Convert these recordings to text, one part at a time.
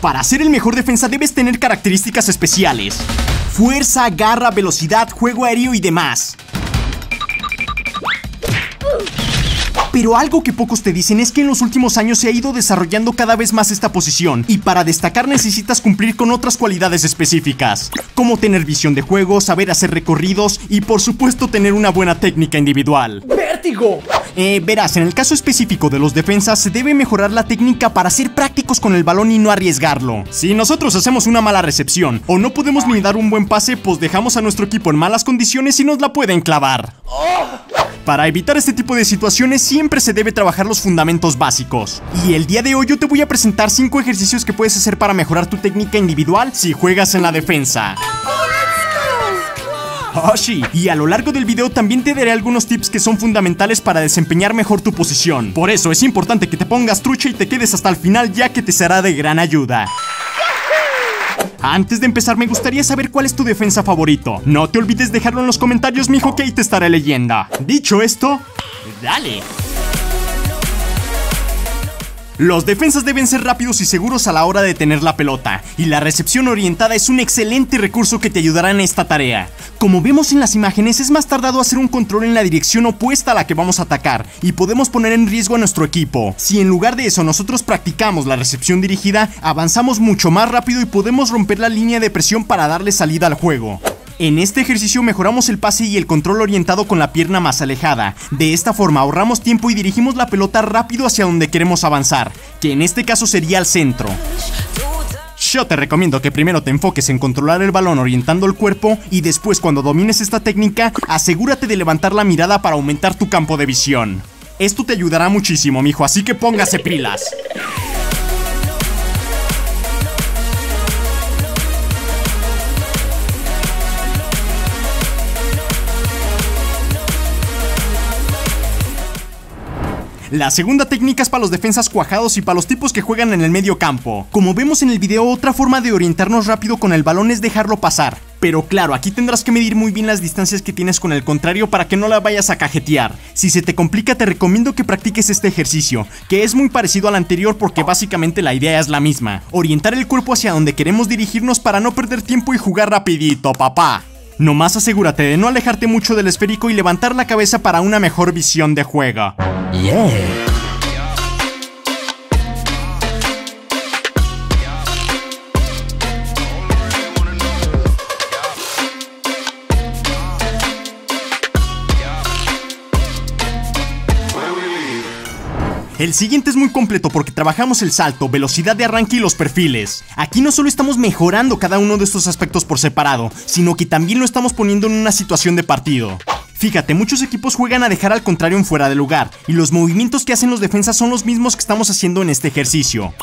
Para ser el mejor defensa debes tener características especiales. Fuerza, garra, velocidad, juego aéreo y demás. Pero algo que pocos te dicen es que en los últimos años se ha ido desarrollando cada vez más esta posición, y para destacar necesitas cumplir con otras cualidades específicas, como tener visión de juego, saber hacer recorridos y por supuesto tener una buena técnica individual. ¡Vértigo! Eh, verás, en el caso específico de los defensas se debe mejorar la técnica para ser prácticos con el balón y no arriesgarlo. Si nosotros hacemos una mala recepción o no podemos ni dar un buen pase, pues dejamos a nuestro equipo en malas condiciones y nos la pueden clavar. Para evitar este tipo de situaciones siempre se debe trabajar los fundamentos básicos. Y el día de hoy yo te voy a presentar 5 ejercicios que puedes hacer para mejorar tu técnica individual si juegas en la defensa. Sí. Y a lo largo del video también te daré algunos tips que son fundamentales para desempeñar mejor tu posición. Por eso es importante que te pongas trucha y te quedes hasta el final ya que te será de gran ayuda. Antes de empezar me gustaría saber cuál es tu defensa favorito. No te olvides dejarlo en los comentarios, mijo, que te estaré leyendo. Dicho esto, dale. Los defensas deben ser rápidos y seguros a la hora de tener la pelota, y la recepción orientada es un excelente recurso que te ayudará en esta tarea. Como vemos en las imágenes, es más tardado hacer un control en la dirección opuesta a la que vamos a atacar, y podemos poner en riesgo a nuestro equipo. Si en lugar de eso nosotros practicamos la recepción dirigida, avanzamos mucho más rápido y podemos romper la línea de presión para darle salida al juego. En este ejercicio mejoramos el pase y el control orientado con la pierna más alejada. De esta forma ahorramos tiempo y dirigimos la pelota rápido hacia donde queremos avanzar, que en este caso sería al centro. Yo te recomiendo que primero te enfoques en controlar el balón orientando el cuerpo y después cuando domines esta técnica, asegúrate de levantar la mirada para aumentar tu campo de visión. Esto te ayudará muchísimo, mijo, así que póngase pilas. La segunda técnica es para los defensas cuajados y para los tipos que juegan en el medio campo. Como vemos en el video, otra forma de orientarnos rápido con el balón es dejarlo pasar. Pero claro, aquí tendrás que medir muy bien las distancias que tienes con el contrario para que no la vayas a cajetear. Si se te complica te recomiendo que practiques este ejercicio, que es muy parecido al anterior porque básicamente la idea es la misma. Orientar el cuerpo hacia donde queremos dirigirnos para no perder tiempo y jugar rapidito, papá. Nomás asegúrate de no alejarte mucho del esférico y levantar la cabeza para una mejor visión de juego. Yeah. El siguiente es muy completo porque trabajamos el salto, velocidad de arranque y los perfiles. Aquí no solo estamos mejorando cada uno de estos aspectos por separado, sino que también lo estamos poniendo en una situación de partido. Fíjate, muchos equipos juegan a dejar al contrario en fuera de lugar, y los movimientos que hacen los defensas son los mismos que estamos haciendo en este ejercicio.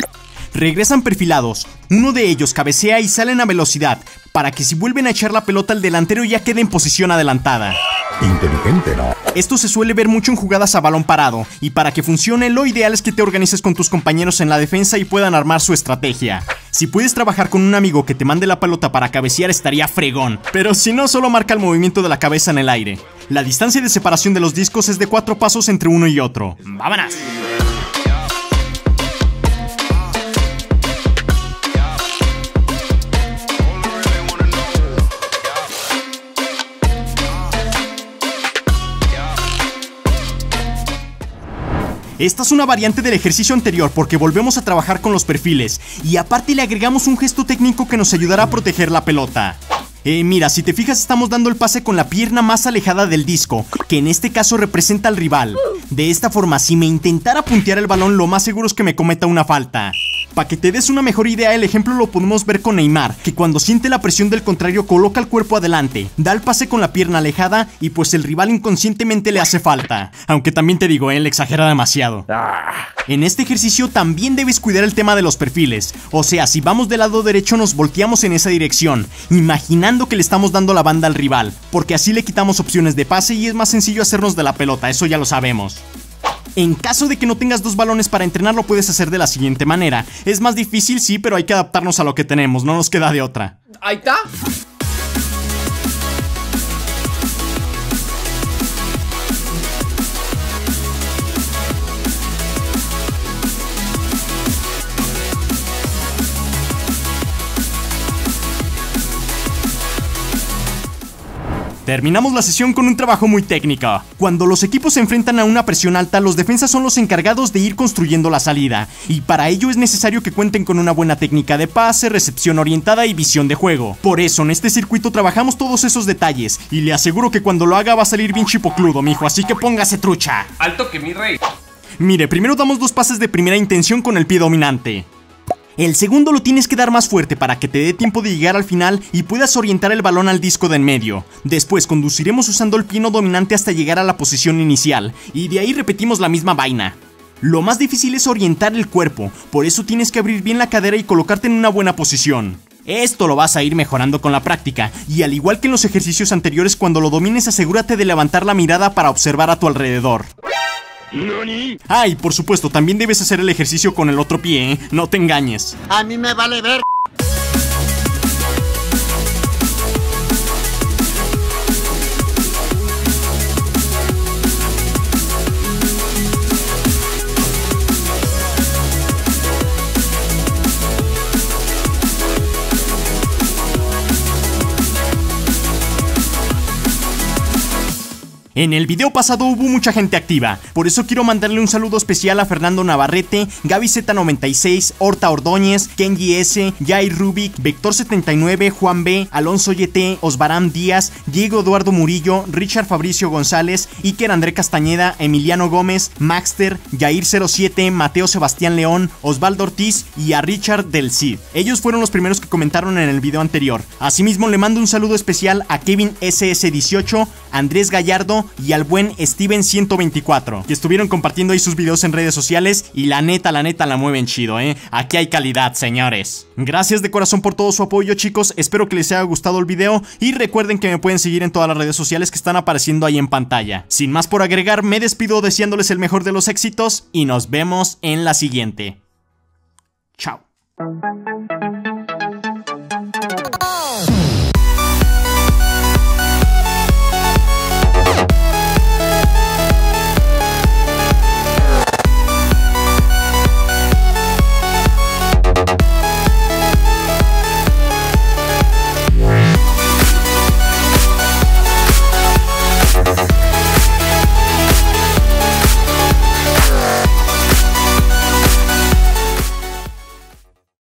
Regresan perfilados, uno de ellos cabecea y salen a velocidad, para que si vuelven a echar la pelota al delantero ya quede en posición adelantada. Inteligente, ¿no? Esto se suele ver mucho en jugadas a balón parado, y para que funcione lo ideal es que te organices con tus compañeros en la defensa y puedan armar su estrategia. Si puedes trabajar con un amigo que te mande la pelota para cabecear estaría fregón, pero si no solo marca el movimiento de la cabeza en el aire. La distancia de separación de los discos es de 4 pasos entre uno y otro. ¡Vámonos! Esta es una variante del ejercicio anterior porque volvemos a trabajar con los perfiles y aparte le agregamos un gesto técnico que nos ayudará a proteger la pelota. Eh, mira, si te fijas estamos dando el pase con la pierna más alejada del disco, que en este caso representa al rival. De esta forma, si me intentara puntear el balón, lo más seguro es que me cometa una falta. Para que te des una mejor idea, el ejemplo lo podemos ver con Neymar, que cuando siente la presión del contrario coloca el cuerpo adelante, da el pase con la pierna alejada y pues el rival inconscientemente le hace falta. Aunque también te digo, él exagera demasiado. En este ejercicio también debes cuidar el tema de los perfiles, o sea, si vamos del lado derecho nos volteamos en esa dirección, imaginando que le estamos dando la banda al rival, porque así le quitamos opciones de pase y es más sencillo hacernos de la pelota, eso ya lo sabemos. En caso de que no tengas dos balones para entrenar, lo puedes hacer de la siguiente manera. Es más difícil, sí, pero hay que adaptarnos a lo que tenemos, no nos queda de otra. Ahí está. Terminamos la sesión con un trabajo muy técnico. Cuando los equipos se enfrentan a una presión alta, los defensas son los encargados de ir construyendo la salida, y para ello es necesario que cuenten con una buena técnica de pase, recepción orientada y visión de juego. Por eso en este circuito trabajamos todos esos detalles, y le aseguro que cuando lo haga va a salir bien chipocludo, mijo, así que póngase trucha. Alto que mi rey. Mire, primero damos dos pases de primera intención con el pie dominante. El segundo lo tienes que dar más fuerte para que te dé tiempo de llegar al final y puedas orientar el balón al disco de en medio. Después conduciremos usando el pino dominante hasta llegar a la posición inicial, y de ahí repetimos la misma vaina. Lo más difícil es orientar el cuerpo, por eso tienes que abrir bien la cadera y colocarte en una buena posición. Esto lo vas a ir mejorando con la práctica, y al igual que en los ejercicios anteriores cuando lo domines asegúrate de levantar la mirada para observar a tu alrededor. Ah, y por supuesto, también debes hacer el ejercicio con el otro pie, ¿eh? No te engañes. A mí me vale ver. En el video pasado hubo mucha gente activa, por eso quiero mandarle un saludo especial a Fernando Navarrete, Gaby Z96, Horta Ordóñez, Kenji S, Jai Rubik, Vector79, Juan B, Alonso YT, Osbaram Díaz, Diego Eduardo Murillo, Richard Fabricio González, Iker André Castañeda, Emiliano Gómez, Maxter, Jair07, Mateo Sebastián León, Osvaldo Ortiz y a Richard del Cid. Ellos fueron los primeros que comentaron en el video anterior. Asimismo le mando un saludo especial a Kevin SS18, Andrés Gallardo, y al buen Steven124, que estuvieron compartiendo ahí sus videos en redes sociales y la neta, la neta la mueven chido, ¿eh? Aquí hay calidad, señores. Gracias de corazón por todo su apoyo, chicos. Espero que les haya gustado el video y recuerden que me pueden seguir en todas las redes sociales que están apareciendo ahí en pantalla. Sin más por agregar, me despido deseándoles el mejor de los éxitos y nos vemos en la siguiente. Chao.